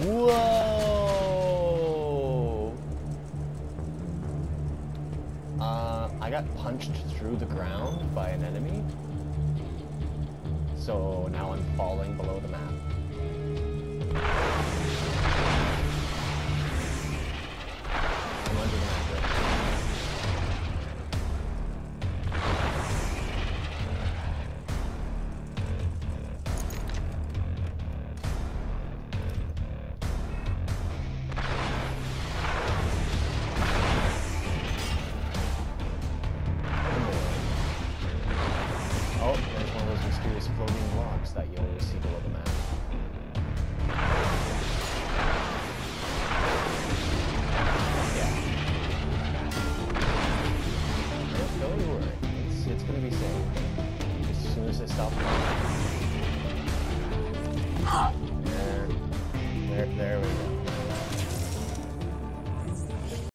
Whoa! Uh, I got punched through the ground by an enemy. So now I'm falling below It's, it's gonna be safe. As soon as they stop. There, there, there we go.